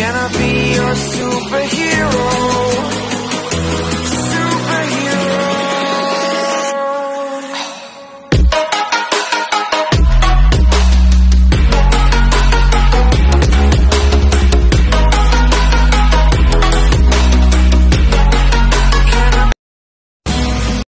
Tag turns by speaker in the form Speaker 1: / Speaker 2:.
Speaker 1: Can I be your soul.